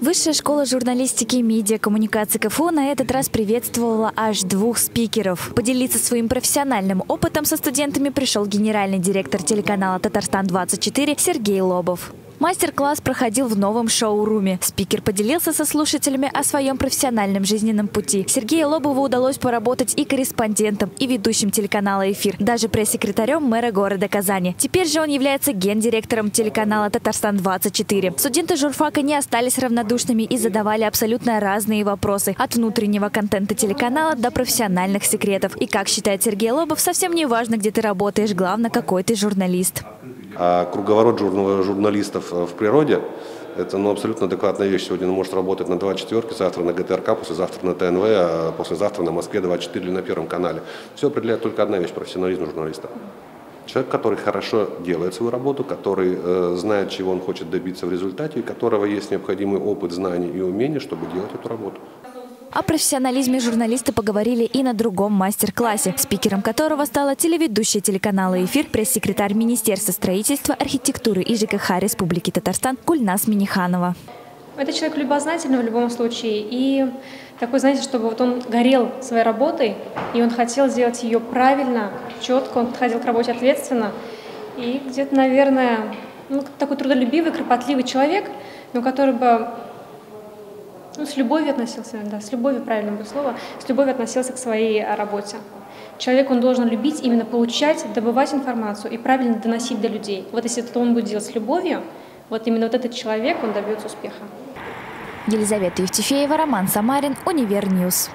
Высшая школа журналистики и медиа коммуникации КФУ на этот раз приветствовала аж двух спикеров. Поделиться своим профессиональным опытом со студентами пришел генеральный директор телеканала «Татарстан-24» Сергей Лобов. Мастер-класс проходил в новом шоу-руме. Спикер поделился со слушателями о своем профессиональном жизненном пути. Сергею Лобову удалось поработать и корреспондентом, и ведущим телеканала «Эфир», даже пресс-секретарем мэра города Казани. Теперь же он является гендиректором телеканала «Татарстан-24». Студенты журфака не остались равнодушными и задавали абсолютно разные вопросы. От внутреннего контента телеканала до профессиональных секретов. И, как считает Сергей Лобов, совсем не важно, где ты работаешь, главное, какой ты журналист. А круговорот журналистов э, в природе – это ну, абсолютно адекватная вещь. Сегодня он может работать на 2 четверки, завтра на ГТРК, послезавтра на ТНВ, а послезавтра на Москве 24 или на Первом канале. Все определяет только одна вещь – профессионализм журналиста. Человек, который хорошо делает свою работу, который э, знает, чего он хочет добиться в результате, и которого есть необходимый опыт, знания и умения, чтобы делать эту работу. О профессионализме журналисты поговорили и на другом мастер-классе, спикером которого стала телеведущая телеканала «Эфир», пресс-секретарь Министерства строительства, архитектуры и ЖКХ Республики Татарстан Кульнас Миниханова. Это человек любознательный в любом случае. И такой, знаете, чтобы вот он горел своей работой, и он хотел сделать ее правильно, четко, он подходил к работе ответственно. И где-то, наверное, ну, такой трудолюбивый, кропотливый человек, но который бы ну, с любовью относился, да, с любовью, правильно будет слово, с любовью относился к своей а, работе. Человек, он должен любить, именно получать, добывать информацию и правильно доносить до людей. Вот если это он будет делать с любовью, вот именно вот этот человек, он добьется успеха. Елизавета Евтефеева, Роман Самарин, Univer News.